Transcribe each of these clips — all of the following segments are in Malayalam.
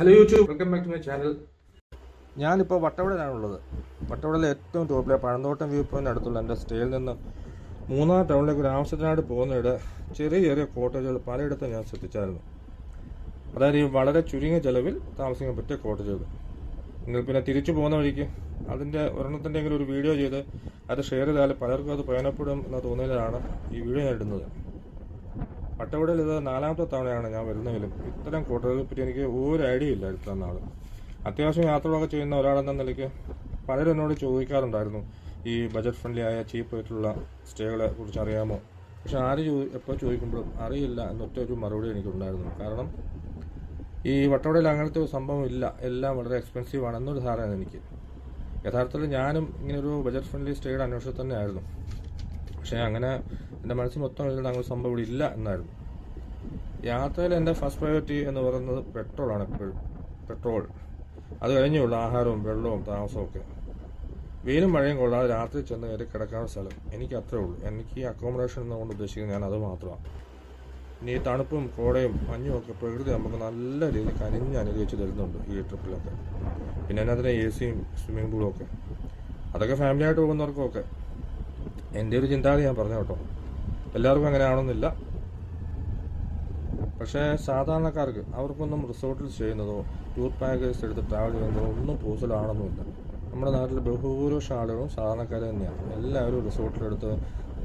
Hello YouTube welcome back to my channel ഞാനിപ്പോൾ വട്ടവടയിലാണുള്ളത്. വട്ടവടയിലെ ഏറ്റവും ടോപ്പിലെ പഴന്തോട്ടം വ്യൂ പോയിന്റ് അടുത്തുള്ള എന്റെ സ്റ്റേയിൽ നിന്ന് മൂന്നാർ ടൗണിലേക്ക് ഒരു ആവശ്യത്തിനായിട്ട് പോകുന്നതിടെ ചെറിയ ചെറിയ കോട്ടേജുകൾ പലയിടത്തും ഞാൻ ശ്രദ്ധിച്ചായിരുന്നു. അതായത് ഈ വളരെ ചുരുങ്ങിയ ചെലവിൽ താമസിക്കാൻ പറ്റിയ കോട്ടേജുകൾ നിങ്ങൾ പിന്നെ തിരിച്ചു പോകുന്ന വഴിക്ക് അതിന്റെ ഒരെണ്ണത്തിന്റെങ്കിലും ഒരു വീഡിയോ ചെയ്ത് അത് ഷെയർ ചെയ്താൽ പലർക്കും അത് പ്രയോജനപ്പെടും എന്ന് തോന്നിയതാണ് ഈ വീഡിയോ ഞാൻ ഇടുന്നത്. പട്ടവടയിൽ ഇത് നാലാമത്തെ തവണയാണ് ഞാൻ വരുന്നതെങ്കിലും ഇത്തരം കോട്ടകളെ പറ്റി എനിക്ക് ഒരു ഐഡിയ ഇല്ല ഇത്ര നാൾ അത്യാവശ്യം യാത്രകളൊക്കെ ചെയ്യുന്ന ഒരാളെന്ന നിലയ്ക്ക് പലരും എന്നോട് ചോദിക്കാറുണ്ടായിരുന്നു ഈ ബജറ്റ് ഫ്രണ്ട്ലി ആയ ചീപ്പ് ആയിട്ടുള്ള സ്റ്റേകളെ കുറിച്ച് അറിയാമോ? പക്ഷെ ആര് ചോ എപ്പോൾ ചോദിക്കുമ്പോഴും അറിയില്ല എന്നൊറ്റ ഒരു മറുപടി എനിക്കുണ്ടായിരുന്നു. കാരണം ഈ വട്ടവടയിൽ അങ്ങനത്തെ ഒരു സംഭവം ഇല്ല. എല്ലാം വളരെ എക്സ്പെൻസീവ് ആണെന്നൊരു ധാരണ എനിക്ക്. യഥാർത്ഥത്തിൽ ഞാനും ഇങ്ങനൊരു ബജറ്റ് ഫ്രണ്ട്ലി സ്റ്റേയുടെ അന്വേഷണം തന്നെയായിരുന്നു. പക്ഷേ അങ്ങനെ എന്റെ മനസ്സിൽ മൊത്തം എഴുതുന്ന അങ്ങനെ സംഭവം ഇവിടെ ഇല്ല എന്നായിരുന്നു. യാത്രയിൽ എന്റെ ഫസ്റ്റ് പ്രയോറിറ്റി എന്ന് പറയുന്നത് പെട്രോൾ ആണ് എപ്പോഴും. പെട്രോൾ അത് കഴിഞ്ഞുള്ള ആഹാരവും വെള്ളവും താമസവും ഒക്കെ. വെയിലും മഴയും കൊള്ളാതെ രാത്രി ചെന്ന് കയറി കിടക്കാനുള്ള സ്ഥലം എനിക്ക് അത്രേ ഉള്ളൂ. എനിക്ക് ഈ അക്കോമഡേഷൻ എന്നുകൊണ്ട് ഉദ്ദേശിക്കുന്നത് ഞാൻ അത് മാത്രമാണ്. ഇനി തണുപ്പും കോടയും മഞ്ഞും ഒക്കെ പ്രകൃതി നമുക്ക് നല്ല രീതിയിൽ കനിഞ്ഞ് അനുഭവിച്ച് തരുന്നുണ്ട് ഈ ട്രിപ്പിലൊക്കെ പിന്നെ അതിന് എ സിയും സ്വിമ്മിംഗ് പൂളും ഒക്കെ. അതൊക്കെ ഫാമിലിയായിട്ട് പോകുന്നവർക്കും പോകുന്നവർക്കൊക്കെ എന്റെ ഒരു ചിന്താഗതി ഞാൻ പറഞ്ഞു കേട്ടോ. എല്ലാവർക്കും അങ്ങനെ ആണെന്നില്ല പക്ഷേ സാധാരണക്കാർക്ക് അവർക്കൊന്നും റിസോർട്ടിൽ ചെയ്യുന്നതോ ടൂർ പാക്കേജ് എടുത്ത് ട്രാവൽ ചെയ്യുന്നതോ ഒന്നും പോസിബിളാണെന്നുമില്ല നമ്മുടെ നാട്ടിൽ ബഹുഭൂരിപക്ഷം ആളുകളും സാധാരണക്കാർ തന്നെയാണ്. എല്ലാവരും റിസോർട്ടിലെടുത്ത്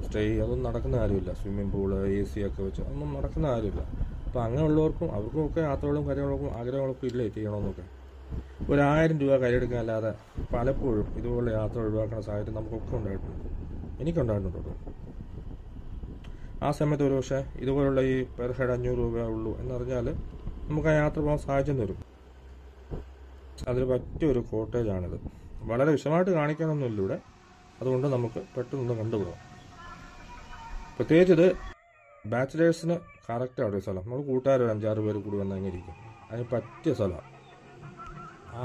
സ്റ്റേ അതൊന്നും നടക്കുന്ന കാര്യമില്ല. സ്വിമ്മിംഗ് പൂൾ എ സി ഒക്കെ വെച്ച് ഒന്നും നടക്കുന്ന കാര്യമില്ല. അപ്പോൾ അങ്ങനെയുള്ളവർക്കും അവർക്കും ഒക്കെ യാത്രകളും കാര്യങ്ങളൊക്കെ ആഗ്രഹങ്ങളൊക്കെ ഇല്ലേ ചെയ്യണമെന്നൊക്കെ. ഒരു ആയിരം രൂപ കയ്യെടുക്കാൻ അല്ലാതെ പലപ്പോഴും ഇതുപോലെ യാത്ര ഒഴിവാക്കുന്ന സാഹചര്യം നമുക്കൊക്കെ ഉണ്ടായിട്ടുണ്ട്. എനിക്കുണ്ടായിട്ടുണ്ട്? കേട്ടോ ആ സമയത്ത് ഒരു പക്ഷേ ഇതുപോലുള്ള ഈ പെർ ഹെഡ് അഞ്ഞൂറ് രൂപ ഉള്ളൂ എന്നറിഞ്ഞാൽ നമുക്ക് ആ യാത്ര പോകാൻ സാഹചര്യം വരും. അതിൽ പറ്റിയ ഒരു കോട്ടേജാണിത്. വളരെ വിശദമായിട്ട് കാണിക്കാനൊന്നുമില്ല ഇവിടെ അതുകൊണ്ട് നമുക്ക് പെട്ടെന്ന് കണ്ടുപോകാം പ്രത്യേകിച്ച് ഇത് ബാച്ചിലേഴ്സിന് കറക്റ്റ് ഈ സ്ഥലം. നമ്മൾ കൂട്ടുകാർ ഒരു അഞ്ചാറ് പേര് കൂടി വന്ന് അങ്ങനെ ഇരിക്കും അതിന് പറ്റിയ സ്ഥലമാണ്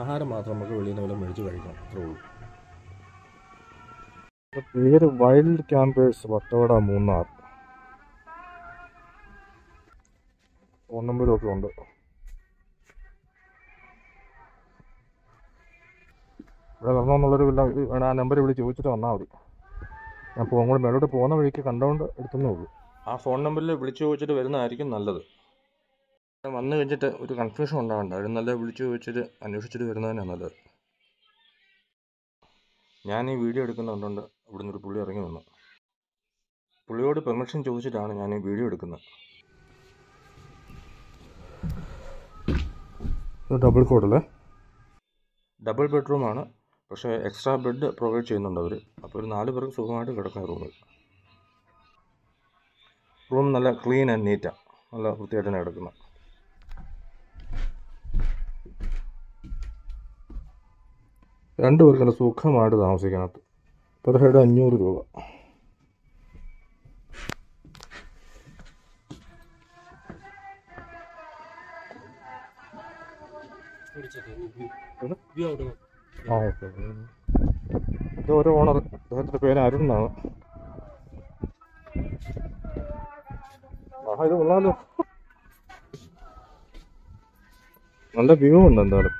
ആഹാരം മാത്രം നമുക്ക് വെളിയിൽ നിന്ന് വല്ലതും മേടിച്ച് കഴിക്കണം. അത്രേ ഉള്ളൂ. പേര് wild campers Vattavada Munnar phone നമ്പരും ഒക്കെ ഉണ്ട്. ഇവിടെ വരണമെന്നുള്ളൊരു വല്ല ആ നമ്പർ വിളിച്ച് ചോദിച്ചിട്ട് വന്നാൽ മതി. ഞാൻ പോകും കൂടെ മേലോട്ട് പോകുന്ന വഴിക്ക് കണ്ടുകൊണ്ട് എടുത്തേ ഉള്ളൂ. ആ ഫോൺ നമ്പറിൽ വിളിച്ചു ചോദിച്ചിട്ട് വരുന്നതായിരിക്കും നല്ലത്. വന്നു കഴിഞ്ഞിട്ട് ഒരു കൺഫ്യൂഷൻ ഉണ്ടാകണ്ട അവർ നല്ല വിളിച്ചു ചോദിച്ചിട്ട് അന്വേഷിച്ചിട്ട് വരുന്നതന്നെ നല്ലത്. ഞാൻ ഈ വീഡിയോ എടുക്കുന്നുണ്ടുണ്ട് ഇവിടെ നിന്നൊരു പുള്ളി ഇറങ്ങി വന്നു. പുള്ളിയോട് പെർമിഷൻ ചോദിച്ചിട്ടാണ് ഞാൻ ഈ വീഡിയോ എടുക്കുന്നത്. ഡബിൾ കോട്ടല്ലേ ഡബിൾ ബെഡ്റൂമാണ് പക്ഷേ എക്സ്ട്രാ ബെഡ് പ്രൊവൈഡ് ചെയ്യുന്നുണ്ട് അവർ അപ്പോൾ ഒരു നാല് പേർക്ക് സുഖമായിട്ട് കിടക്കാൻ റൂമിൽ റൂം നല്ല ക്ലീൻ ആൻഡ് നീറ്റാണ് നല്ല വൃത്തിയായിട്ട് തന്നെ കിടക്കുന്നത്. രണ്ട് പേർക്ക് നല്ല സുഖമായിട്ട് താമസിക്കാനകത്ത് പെർ ഹെഡ് അഞ്ഞൂറ് രൂപ. ആ ഓക്കെ. ഇത് ഓരോ ഓണർ. അദ്ദേഹത്തിന്റെ പേര് അരുൺ എന്നാണ്. ആഹാ ഇത് കൊള്ളാമല്ലോ നല്ല വ്യൂ ഉണ്ട് എന്തായാലും.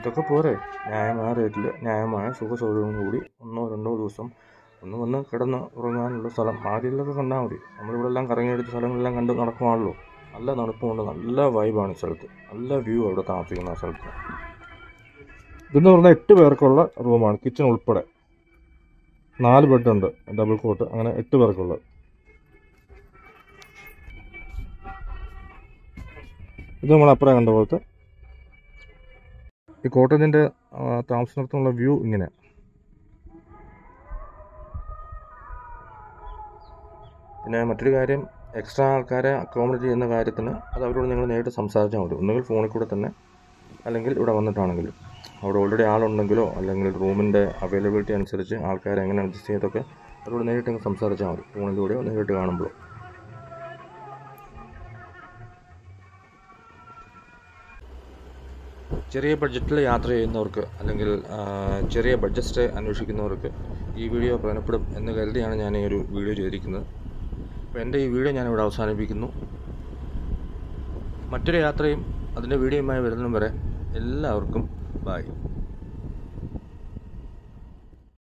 ഇതൊക്കെ പോരെ. ന്യായമായ റേറ്റിൽ ന്യായമായ സൗകര്യങ്ങളോടുകൂടി ഒന്നോ രണ്ടോ ദിവസം ഒന്ന് വന്ന് കിടന്ന് ഉറങ്ങാനുള്ള സ്ഥലം ആദ്യത്തിലൊക്കെ കണ്ടാൽ മതി. നമ്മളിവിടെ എല്ലാം കറങ്ങിയെടുത്ത സ്ഥലങ്ങളെല്ലാം കണ്ട് നടക്കുവാണല്ലോ. നല്ല തണുപ്പുണ്ട് നല്ല വൈബാണ് ഈ സ്ഥലത്ത്. നല്ല വ്യൂ അവിടെ താമസിക്കുന്ന ആ സ്ഥലത്ത്. ഇതെന്ന് പറഞ്ഞാൽ എട്ട് പേർക്കുള്ള റൂമാണ് കിച്ചൺ ഉൾപ്പെടെ. നാല് ബെഡുണ്ട് ഡബിൾ കോട്ട് അങ്ങനെ എട്ട് പേർക്കുള്ള. ഇത് നമ്മൾ അപ്പുറം കണ്ട പോലത്തെ ഈ കോട്ടേജിന്റെ താമസത്തിനുള്ള വ്യൂ ഇങ്ങനെ. പിന്നെ മറ്റൊരു കാര്യം എക്സ്ട്രാ ആൾക്കാരെ അക്കോമഡേറ്റ് ചെയ്യുന്ന കാര്യത്തിന് അത് അവരോട് നിങ്ങൾ നേരിട്ട് സംസാരിച്ചാൽ മതി. ഒന്നുകിൽ ഫോണിൽ കൂടെ തന്നെ അല്ലെങ്കിൽ ഇവിടെ വന്നിട്ടാണെങ്കിലും അവിടെ ഓൾറെഡി ആളുണ്ടെങ്കിലോ അല്ലെങ്കിൽ റൂമിന്റെ അവൈലബിലിറ്റി അനുസരിച്ച് ആൾക്കാരെ എങ്ങനെ അഡ്ജസ്റ്റ് ചെയ്തൊക്കെ അവരോട് നേരിട്ട് സംസാരിച്ചാൽ മതി. ഫോണിലൂടെയോ നേരിട്ട് കാണുമ്പോഴോ. ചെറിയ ബഡ്ജറ്റിൽ യാത്ര ചെയ്യുന്നവർക്ക് അല്ലെങ്കിൽ ചെറിയ ബഡ്ജറ്റ് അന്വേഷിക്കുന്നവർക്ക് ഈ വീഡിയോ പ്രയോജനപ്പെടും എന്ന് കരുതിയാണ് ഞാൻ ഈ ഒരു വീഡിയോ ചെയ്തിരിക്കുന്നത്. അപ്പോൾ എന്റെ ഈ വീഡിയോ ഞാനിവിടെ അവസാനിപ്പിക്കുന്നു. മറ്റൊരു യാത്രയും അതിന്റെ വീഡിയോയുമായി വരുന്നതും വരെ എല്ലാവർക്കും ബായ്